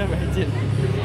真没劲。